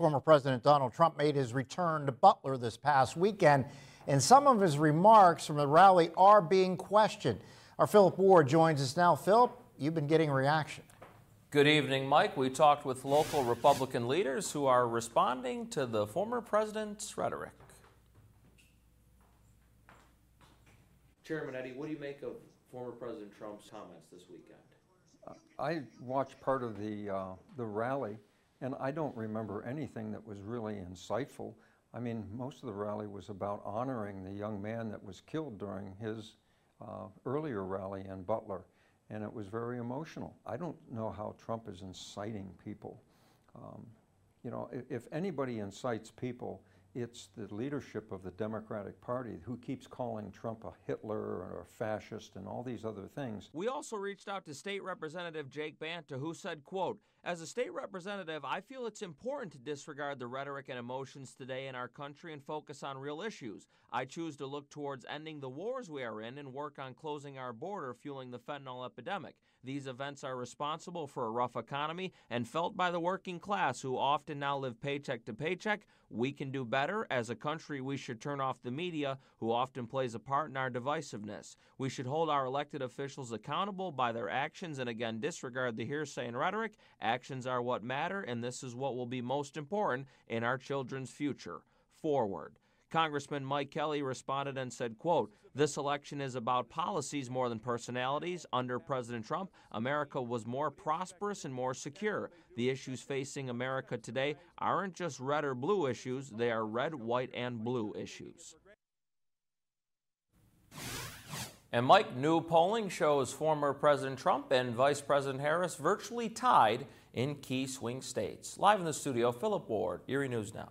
former President Donald Trump made his return to Butler this past weekend, and some of his remarks from the rally are being questioned. Our Philip Ward joins us now. Philip, you've been getting reaction. Good evening, Mike. We talked with local Republican leaders who are responding to the former president's rhetoric. Chairman Eddy, what do you make of former President Trump's comments this weekend? I watched part of the, uh, the rally, and I don't remember anything that was really insightful. I mean, most of the rally was about honoring the young man that was killed during his uh, earlier rally in Butler, and it was very emotional. I don't know how Trump is inciting people. Um, you know, if, if anybody incites people, it's the leadership of the Democratic Party who keeps calling Trump a Hitler or a fascist and all these other things. We also reached out to State Representative Jake Banta, who said, quote, as a state representative, I feel it's important to disregard the rhetoric and emotions today in our country and focus on real issues. I choose to look towards ending the wars we are in and work on closing our border, fueling the fentanyl epidemic. These events are responsible for a rough economy and felt by the working class who often now live paycheck to paycheck. We can do better. As a country, we should turn off the media, who often plays a part in our divisiveness. We should hold our elected officials accountable by their actions and again disregard the hearsay and rhetoric. Actions are what matter, and this is what will be most important in our children's future. Forward. Congressman Mike Kelly responded and said, quote, this election is about policies more than personalities. Under President Trump, America was more prosperous and more secure. The issues facing America today aren't just red or blue issues, they are red, white, and blue issues. And Mike, new polling shows former President Trump and Vice President Harris virtually tied in key swing states. Live in the studio, Philip Ward, Erie News Now.